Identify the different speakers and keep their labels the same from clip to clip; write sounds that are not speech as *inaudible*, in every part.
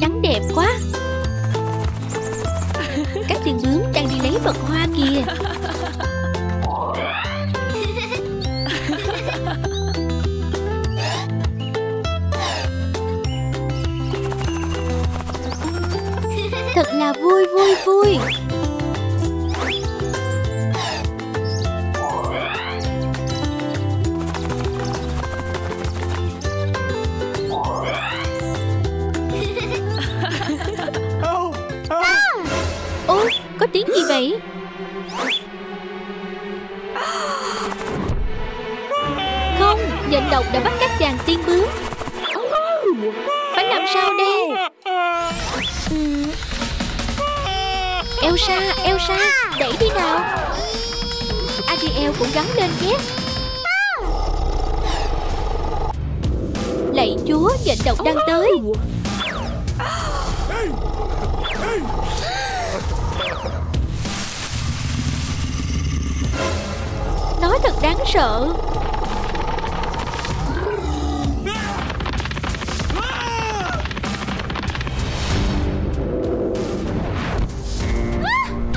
Speaker 1: nắng đẹp quá. Các tiên bướm đang đi lấy vật hoa kìa. Thật là vui vui vui. Tiếng gì vậy? Không, nhện độc đã bắt các chàng tiên bướm Phải làm sao đây? Elsa, Elsa, đẩy đi nào Ariel cũng gắn lên nhé Lạy chúa, nhện độc đang tới Thật đáng sợ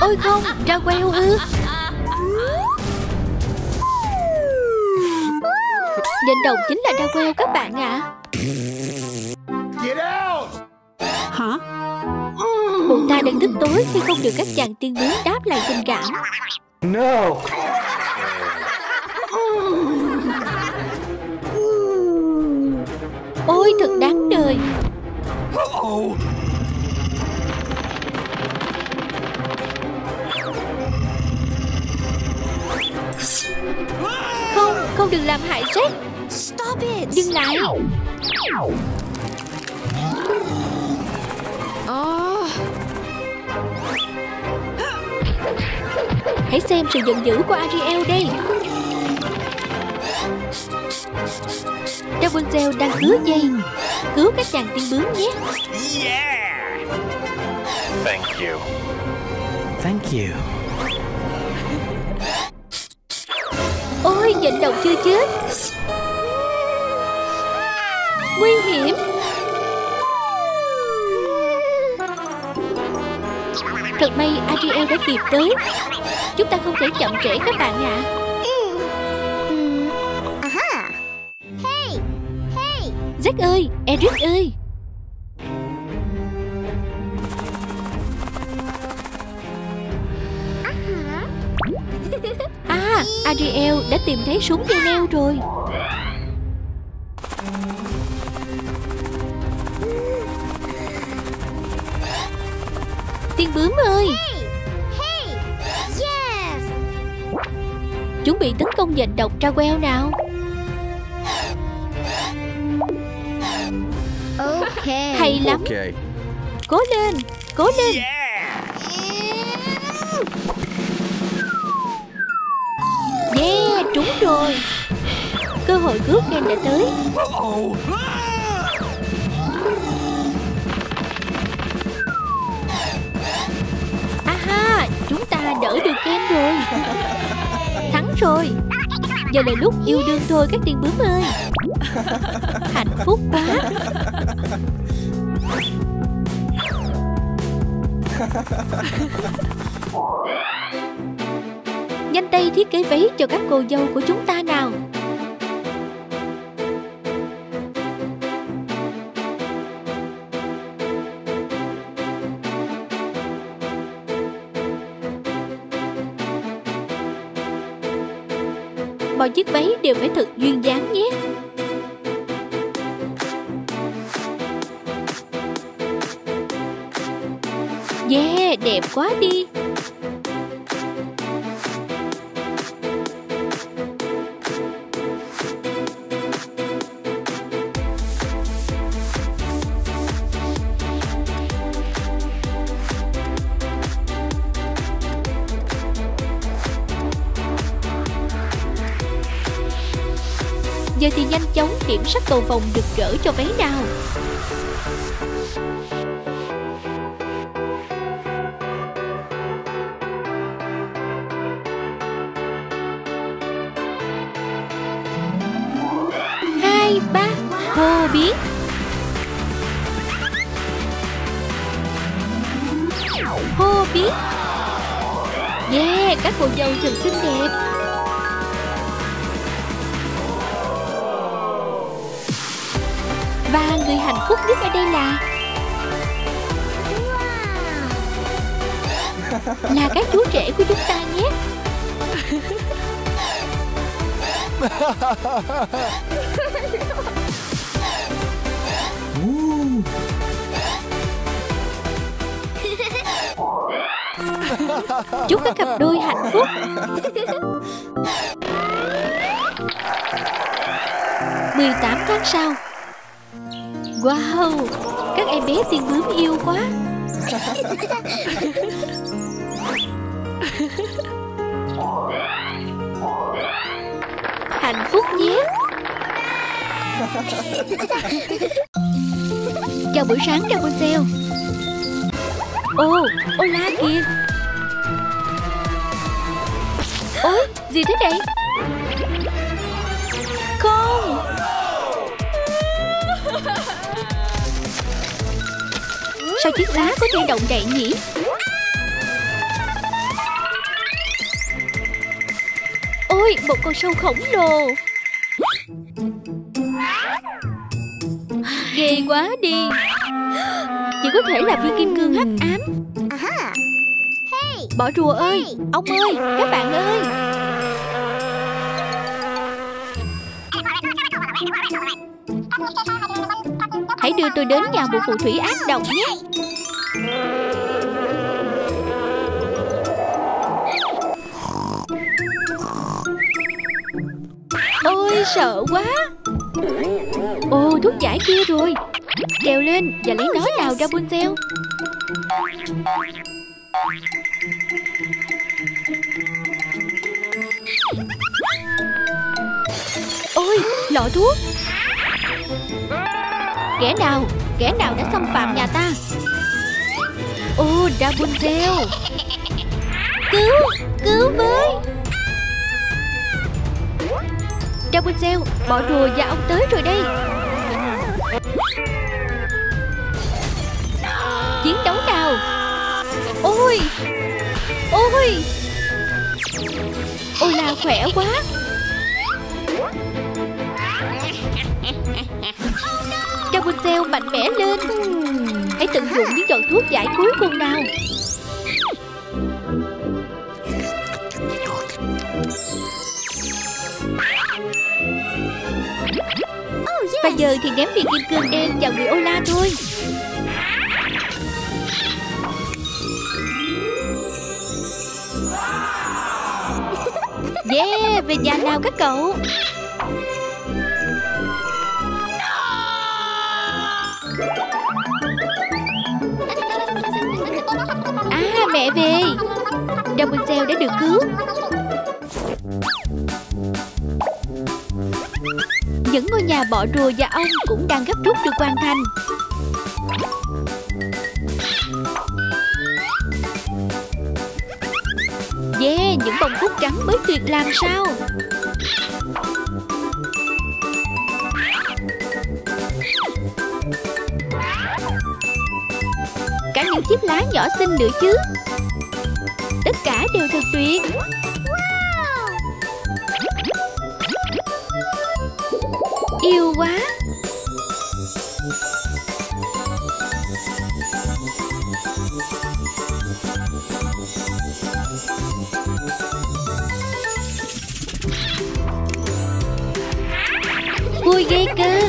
Speaker 1: Ôi không, ra queo ư Nhện độc chính là ra queo các bạn ạ
Speaker 2: Hả?
Speaker 1: Bộ ta đang tức tối khi không được các chàng tiên bướm đáp lại tình cảm
Speaker 3: No!
Speaker 1: Ôi thật đáng đời. Không, không đừng làm hại Jack.
Speaker 4: Stop it!
Speaker 1: Dừng lại.
Speaker 4: Oh,
Speaker 1: Hãy xem sự giận dữ của Ariel đây Rapunzel đang cứa dây Cứu các chàng tiên bướm nhé
Speaker 3: Thank you.
Speaker 2: Thank you.
Speaker 1: Ôi nhện độc chưa chết Nguy hiểm Thật may Ariel đã kịp tới Chúng ta không thể chậm trễ các bạn ạ
Speaker 4: aha!
Speaker 1: Jack ơi, Eric ơi. À, *laughs* Ariel đã tìm thấy súng dây leo rồi. Tiên bướm ơi! Chuẩn bị tấn công nhện độc tra queo nào
Speaker 4: Okay.
Speaker 1: Hay lắm.
Speaker 3: Okay.
Speaker 1: Cố lên, cố lên. Yeah, trúng rồi. Cơ hội cướp Ken đã tới. Aha, chúng ta đỡ được Ken rồi. Thắng rồi. Giờ là lúc yêu đương thôi các tiên bướm ơi Hạnh phúc quá. Nhanh tay thiết kế váy cho các cô dâu của chúng ta nào. Mọi chiếc váy đều phải thật duyên quá đi. Giờ thì nhanh chóng điểm sắc cầu vòng được gỡ cho váy nào. Dâu thật xinh đẹp. Và người hạnh phúc nhất ở đây là Là các chú rể của chúng ta nhé *laughs* Chúc các cặp đôi hạnh phúc. mười tám tháng sau. Wow Các em bé tiên bướm yêu quá. Hạnh phúc nhé. Chào buổi sáng Rapunzel Ô, ô la kìa. Ôi, gì thế này Không Sao chiếc lá có thể động đậy nhỉ? Ôi, một con sâu khổng lồ. Ghê quá đi. Chỉ có thể là viên kim cương hắc ám. Bỏ rùa ơi, ông ơi, các bạn ơi. Hãy đưa tôi đến nhà một phù thủy ác độc nhé. Ôi sợ quá. Ồ thuốc giải kia rồi. Trèo lên và lấy nó nào Rapunzel Ôi, lọ thuốc. Kẻ nào Kẻ nào đã xâm phạm nhà ta? Ô Rapunzel Cứu Cứu với. Rapunzel Bỏ rùa và ông tới rồi đây. Chiến đấu nào? Ôi Ôi! Ôi là khỏe quá. Rapunzel mạnh mẽ lên. Hãy tận dụng những giọt thuốc giải cuối cùng nào.
Speaker 4: Oh
Speaker 1: Bây giờ thì ném viên kim cương đen vào người Ola thôi Yeah, về nhà nào các cậu? À, mẹ về. Rapunzel đã được cứu. Những ngôi nhà bọ rùa và ong cũng đang gấp rút được hoàn thành. Những bông cúc trắng mới tuyệt làm sao? Cả những chiếc lá nhỏ xinh nữa chứ? Tất cả đều thật tuyệt. Yêu quá! Vui ghê cơ.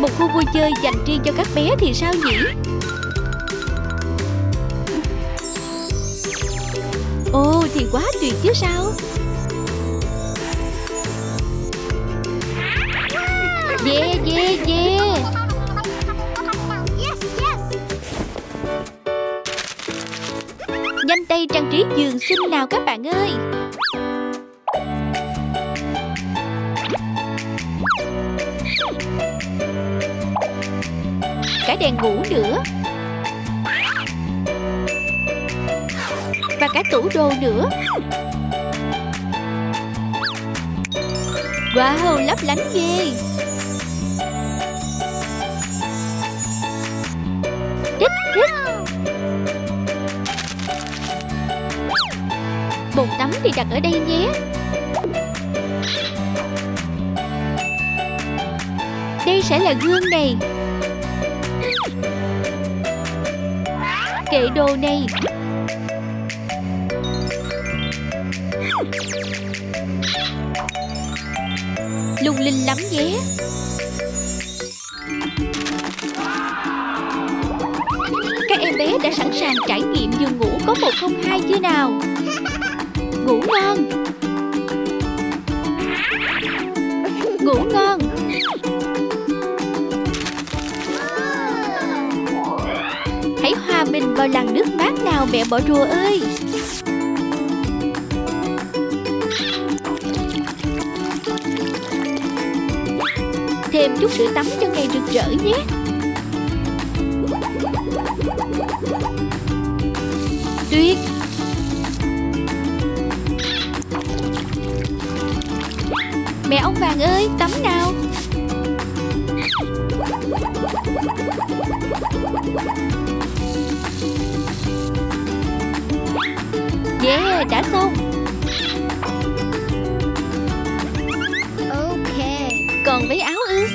Speaker 1: Một khu vui chơi dành riêng cho các bé thì sao nhỉ? Ồ thì quá tuyệt chứ sao? Yeah yeah yeah. Nhanh tay trang trí giường xinh nào các bạn ơi cả đèn ngủ nữa. Và cả tủ đồ nữa. Wow, lấp lánh ghê. Thích, thích. Bồn tắm thì đặt ở đây nhé. Đây sẽ là gương này. Kệ đồ này. Lung linh lắm nhé. Các em bé đã sẵn sàng trải nghiệm giường ngủ có 102 chưa nào. Hòa mình nước mát nào mẹ bỏ rùa ơi. Thêm chút sữa tắm cho ngày rực rỡ nhé. Tuyệt Mẹ ông vàng ơi, tắm nào. Yeah, đã xong.
Speaker 4: Okay.
Speaker 1: Còn váy áo ư?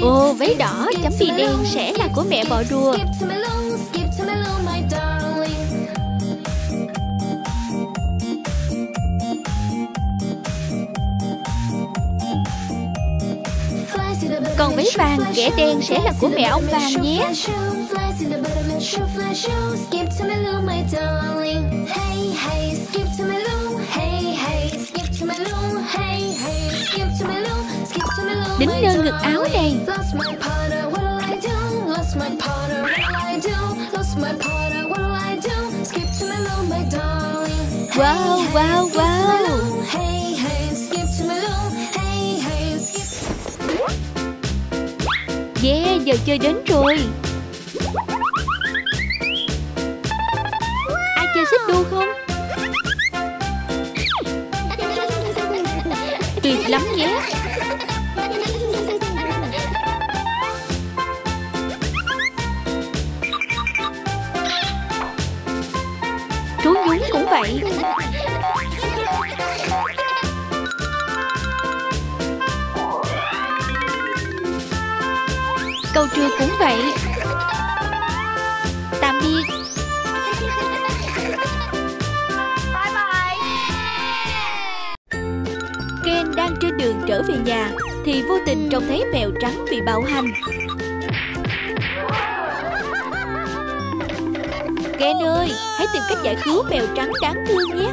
Speaker 1: Ồ, váy đỏ chấm bi đen sẽ là của mẹ
Speaker 4: the buttermilk
Speaker 1: Còn váy vàng,
Speaker 4: shoe,
Speaker 1: đen sẽ là của mẹ ông vàng nhé.
Speaker 4: Shoe, fly shoe, skip to my loo, my darling. Hey, hey, skip to my loo, hey, hey, skip to my loo, hey, hey, skip to my loo, skip to my loo,
Speaker 1: Đính
Speaker 4: my
Speaker 1: nơ ngực áo này.
Speaker 4: Lost my powder, what'll I do? Lost my powder, what'll I do? Lost my powder, what'll I do? Skip to my loo, my darling.
Speaker 1: Wow, wow, wow.
Speaker 4: loo. Hey, hey, skip to my loo. Hey, hey, skip.
Speaker 1: Yeah, giờ chơi đến rồi xích đu không? Tuyệt lắm nhé Chú nhún cũng vậy. Câu trưa cũng vậy. Trở về nhà Thì vô tình trông thấy mèo trắng bị bạo hành Ken ơi, hãy tìm cách giải cứu mèo trắng đáng thương nhé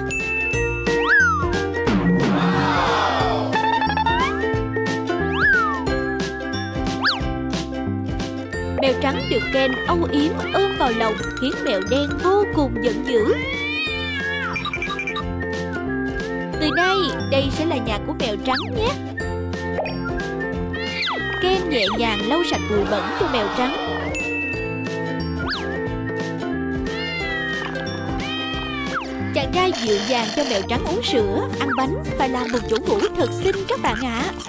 Speaker 1: Mèo trắng được Ken âu yếm ôm vào lòng khiến mèo đen vô cùng giận dữ. Từ nay, đây sẽ là nhà của mèo trắng nhé kem nhẹ nhàng lau sạch bụi bẩn cho mèo trắng. Chàng trai dịu dàng cho mèo trắng uống sữa, ăn bánh và làm một chỗ ngủ thật xinh các bạn ạ. à.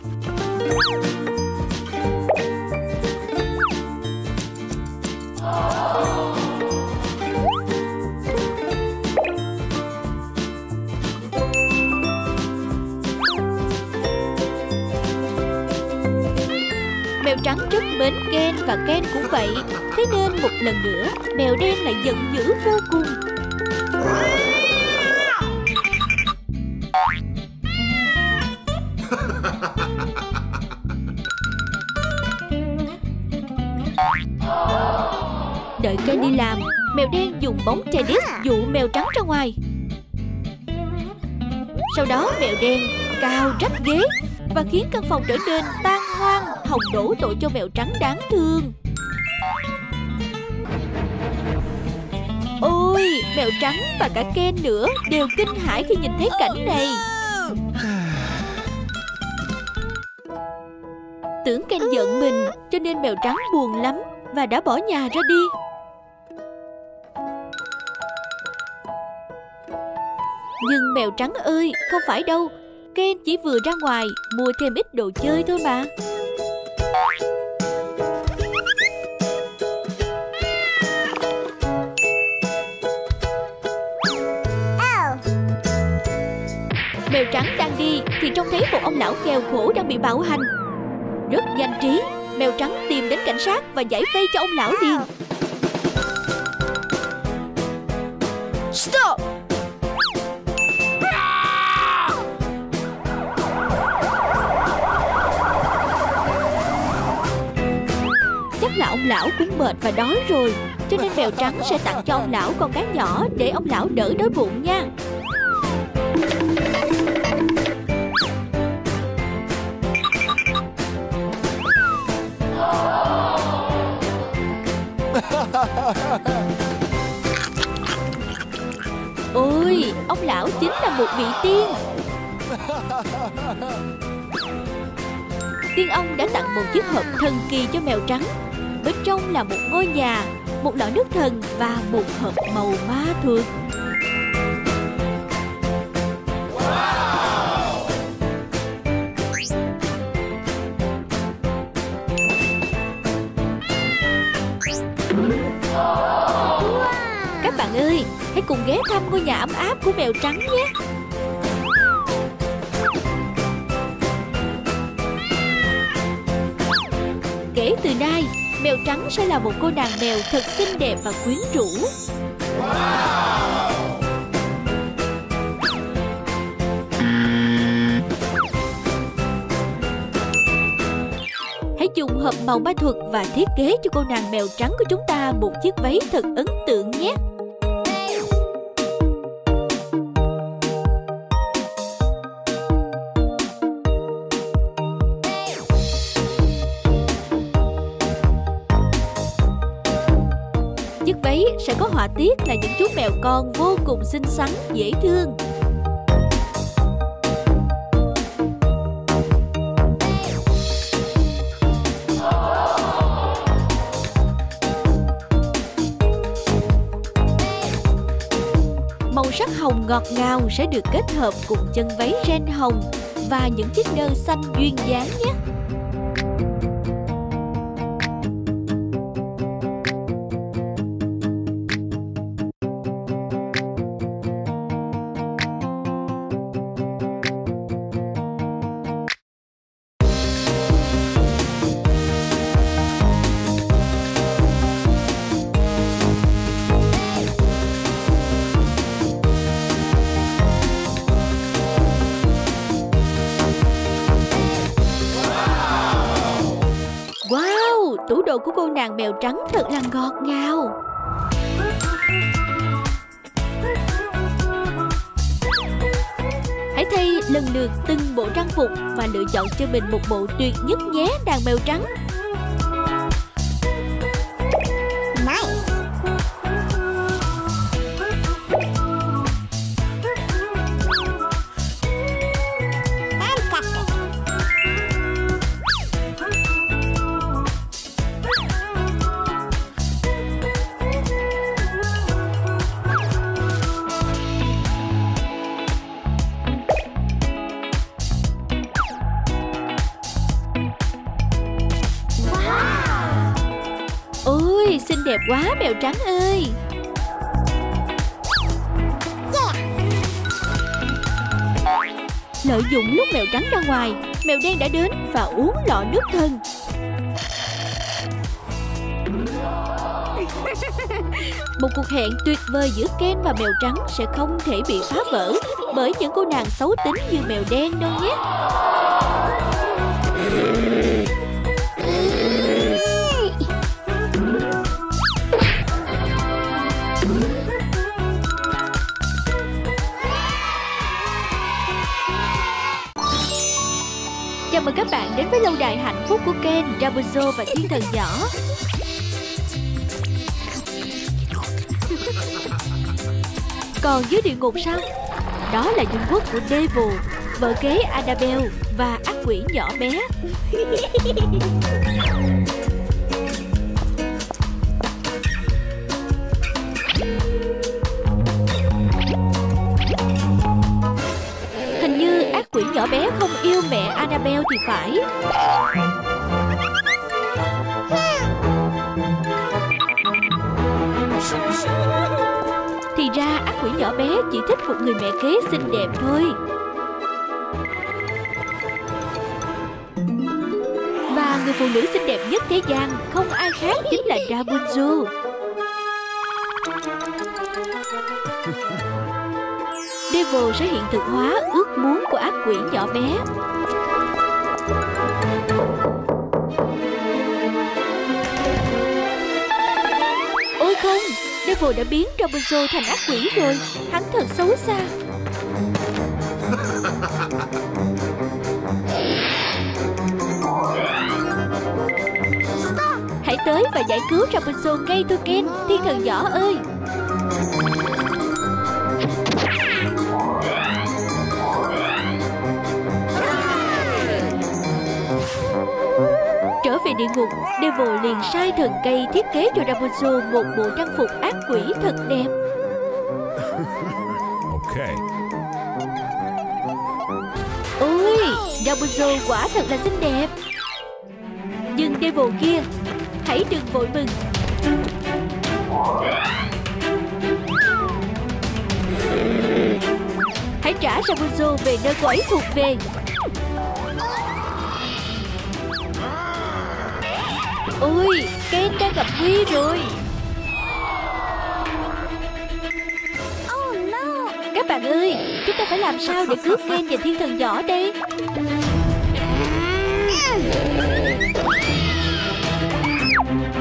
Speaker 1: Và Ken cũng vậy. Thế nên một lần nữa, Mèo đen lại giận dữ vô cùng. Đợi Ken đi làm, Mèo đen dùng bóng chai đít dụ mèo trắng ra ngoài. Sau đó, mèo đen cao rách ghế Và khiến căn phòng trở nên tan Hồng đổ tội cho mèo trắng đáng thương. Ôi, mèo trắng và cả Ken nữa Đều kinh hãi khi nhìn thấy cảnh này. Tưởng Ken giận mình Cho nên mèo trắng buồn lắm Và đã bỏ nhà ra đi. Nhưng mèo trắng ơi, không phải đâu. Ken chỉ vừa ra ngoài Mua thêm ít đồ chơi thôi mà. Mèo trắng đang đi thì trông thấy một ông lão nghèo khổ đang bị bạo hành Rất danh trí, mèo trắng tìm đến cảnh sát và giải vây cho ông lão liền
Speaker 5: Stop!
Speaker 1: Là ông lão cũng mệt và đói rồi Cho nên mèo trắng sẽ tặng cho ông lão con cá nhỏ Để ông lão đỡ đói bụng nha. Ôi, ông lão chính là một vị tiên. Tiên ông đã tặng một chiếc hộp thần kỳ cho mèo trắng. Bên trong là một ngôi nhà, một lọ nước thần và một hộp màu ma thuật Các bạn ơi, hãy cùng ghé thăm ngôi nhà ấm áp của mèo trắng nhé. Kể từ nay, mèo trắng sẽ là một cô nàng mèo thật xinh đẹp và quyến rũ. Hãy dùng hộp màu ma thuật và thiết kế cho cô nàng mèo trắng của chúng ta một chiếc váy thật ấn tượng nhé. Ấy sẽ có họa tiết là những chú mèo con vô cùng xinh xắn, dễ thương. Màu sắc hồng ngọt ngào sẽ được kết hợp cùng chân váy ren hồng và những chiếc nơ xanh duyên dáng nhé. Tủ đồ của cô nàng mèo trắng thật là ngọt ngào. Hãy thay lần lượt từng bộ trang phục và lựa chọn cho mình một bộ tuyệt nhất nhé đàn mèo trắng. Mèo trắng ơi. Lợi dụng lúc mèo trắng ra ngoài, mèo đen đã đến và uống lọ nước thân. Một cuộc hẹn tuyệt vời giữa Ken và mèo trắng sẽ không thể bị phá vỡ bởi những cô nàng xấu tính như mèo đen đâu nhé. Chào mừng các bạn đến với lâu đài hạnh phúc của Ken, Rapunzel và thiên thần nhỏ. Còn dưới địa ngục sao? Đó là vương quốc của Devil, vợ kế Annabelle và ác quỷ nhỏ bé. bé không yêu mẹ Annabelle thì phải. Thì ra ác quỷ nhỏ bé chỉ thích một người mẹ kế xinh đẹp thôi. Và người phụ nữ xinh đẹp nhất thế gian Không ai khác chính là Rapunzel Devil sẽ hiện thực hóa ước muốn của ác quỷ nhỏ bé. Ôi không Devil đã biến Rapunzel thành ác quỷ rồi. Hắn thật xấu xa. Hãy tới và giải cứu Rapunzel ngay thôi Ken Thiên thần nhỏ ơi. Về địa ngục, Devil liền sai thần cây thiết kế cho Rapunzel một bộ trang phục ác quỷ thật đẹp. *laughs*
Speaker 5: Okay.
Speaker 1: Ôi, Rapunzel quả thật là xinh đẹp. Nhưng Devil kia, hãy đừng vội mừng. Hãy trả Rapunzel về nơi cô ấy thuộc về. Ôi, Ken đang gặp Huy rồi. Các bạn ơi, chúng ta phải làm sao để cướp Ken và thiên thần nhỏ đây?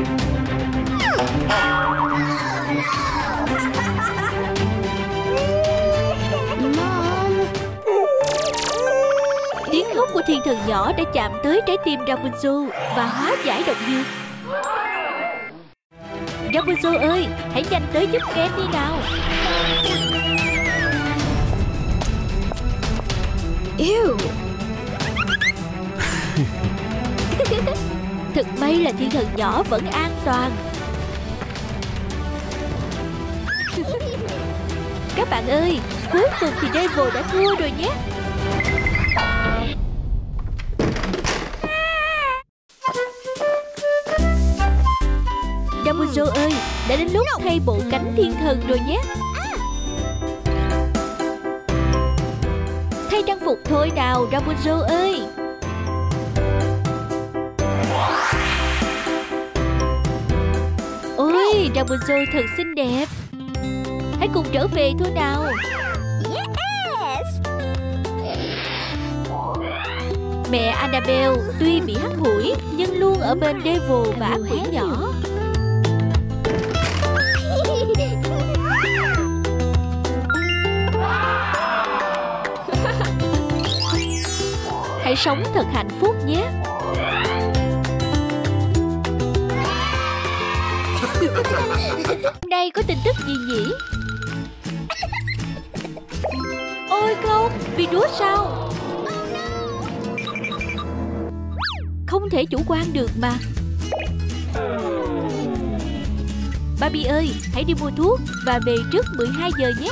Speaker 1: *laughs* thần nhỏ đã chạm tới trái tim Rapunzel và hóa giải độc dược. Rapunzel ơi, hãy nhanh tới giúp Ken đi nào.
Speaker 6: Ew. *laughs*
Speaker 1: Thật may là thiên thần nhỏ vẫn an toàn. *laughs* Các bạn ơi, cuối cùng thì Devil đã thua rồi nhé. Đến lúc thay bộ cánh thiên thần rồi nhé. Thay trang phục thôi nào, Rapunzel ơi. Ôi, Rapunzel thật xinh đẹp. Hãy cùng trở về thôi nào. Mẹ Annabelle tuy bị hắt hủi nhưng luôn ở bên Devil và ác quỷ nhỏ. Hãy sống thật hạnh phúc nhé. Đây có tin tức gì nhỉ? Ôi không, virus sao? Không thể chủ quan được mà. Barbie ơi, hãy đi mua thuốc và về trước 12 giờ nhé.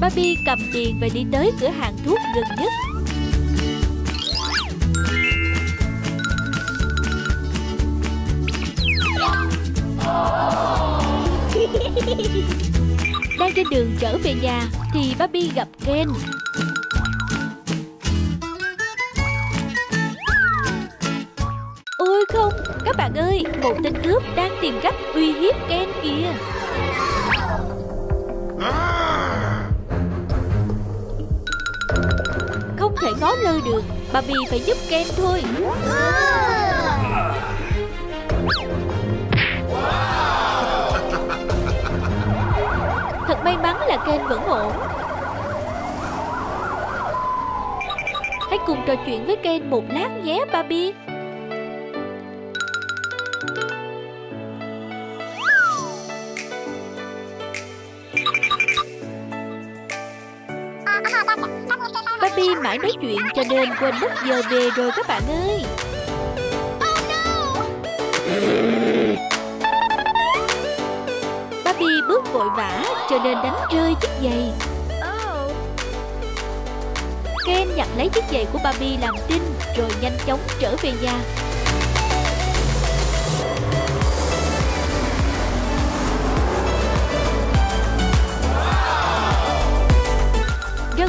Speaker 1: Barbie cầm tiền và đi tới cửa hàng thuốc gần nhất. *laughs* Đang trên đường trở về nhà thì Barbie gặp Ken. Ôi không, các bạn ơi, một tên cướp đang tìm cách uy hiếp Ken kìa. Thể ngó lơ được, Barbie phải giúp Ken thôi. Thật may mắn là Ken vẫn ổn. Hãy cùng trò chuyện với Ken một lát nhé Barbie. Barbie mãi nói chuyện cho nên quên mất giờ về rồi các bạn ơi. Bobby bước vội vã cho nên đánh rơi chiếc giày. Ken nhặt lấy chiếc giày của Bobby làm tin rồi nhanh chóng trở về nhà.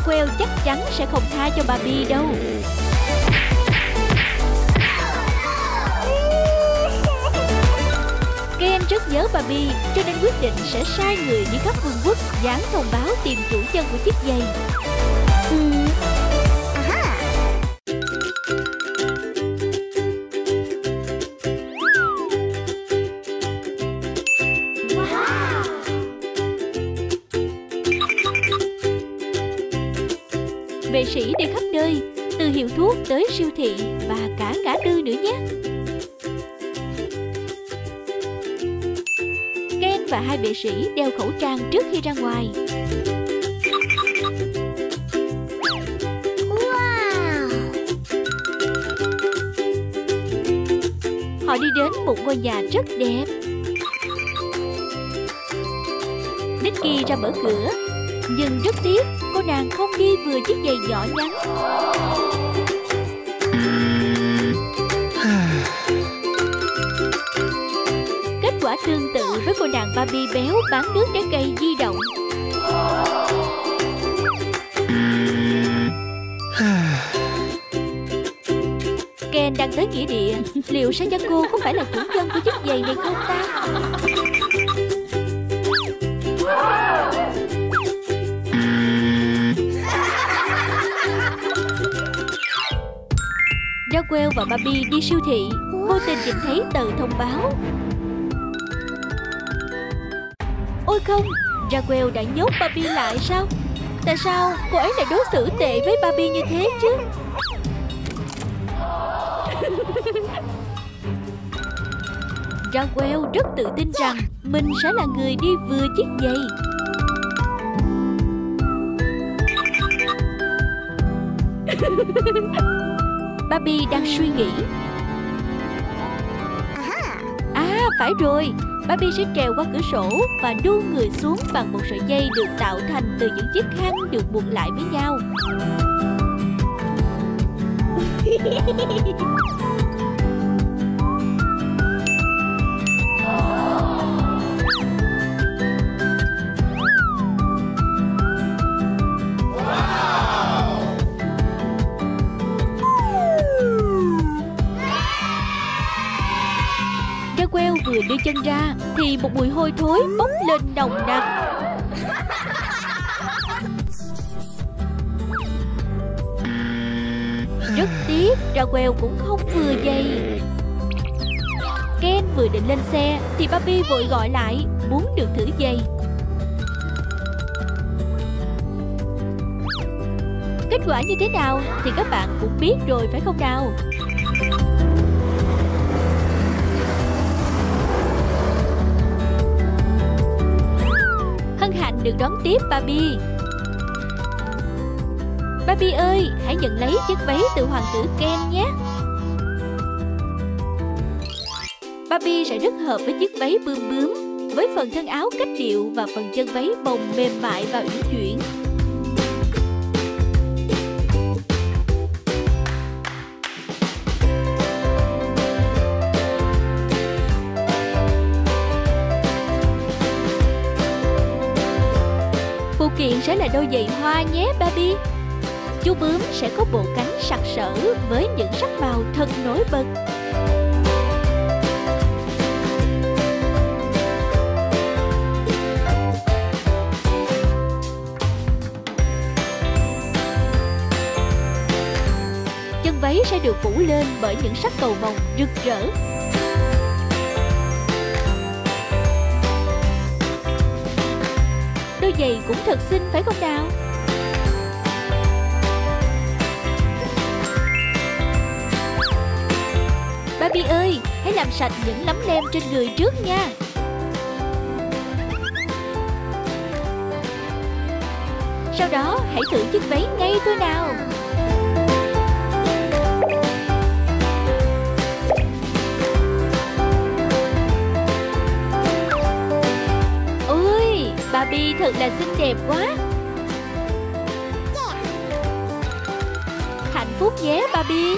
Speaker 1: Quail chắc chắn sẽ không tha cho Barbie đâu. Ken rất nhớ Barbie cho nên quyết định sẽ sai người đi khắp vương quốc dán thông báo tìm chủ nhân của chiếc giày. Vệ sĩ đi khắp nơi, từ hiệu thuốc tới siêu thị và cả ngã tư nữa nhé. Ken và hai vệ sĩ đeo khẩu trang trước khi ra ngoài. Họ đi đến một ngôi nhà rất đẹp. Nicky ra mở cửa, nhưng rất tiếc cô nàng không đi vừa chiếc giày nhỏ nhắn. Kết quả tương tự với cô nàng Barbie béo bán nước trái cây di động. Ken đang tới nghĩa địa, Liệu Sayako có phải là chủ nhân của chiếc giày này không ta? Raquel và Barbie đi siêu thị Vô tình nhìn thấy tờ thông báo Ôi không Raquel đã nhốt Barbie lại sao? Tại sao cô ấy lại đối xử tệ với Barbie như thế chứ? *laughs* Raquel rất tự tin rằng mình sẽ là người đi vừa chiếc giày. *laughs* Barbie đang suy nghĩ. À, phải rồi. Barbie sẽ trèo qua cửa sổ và đu người xuống bằng một sợi dây được tạo thành từ những chiếc khăn được buộc lại với nhau. *laughs* chân ra thì một mùi hôi thối bốc lên nồng nặc. Rất tiếc Raquel cũng không vừa dây. Ken vừa định lên xe thì Papi vội gọi lại, muốn được thử giày. Kết quả như thế nào thì các bạn cũng biết rồi, phải không nào? Được đón tiếp Barbie. Barbie ơi, hãy nhận lấy chiếc váy từ hoàng tử Ken nhé. Barbie sẽ rất hợp với chiếc váy bươm bướm, với phần thân áo cách điệu và phần chân váy bồng mềm mại và uyển chuyển. Đôi giày hoa nhé, baby. Chú bướm sẽ có bộ cánh sặc sỡ với những sắc màu thật nổi bật. Chân váy sẽ được phủ lên bởi những sắc cầu vồng rực rỡ. Đôi giày cũng thật xinh phải không nào? Barbie ơi, hãy làm sạch những lấm lem trên người trước nha. Sau đó hãy thử chiếc váy ngay thôi nào. Barbie thật là xinh đẹp quá. Hạnh phúc nhé Barbie.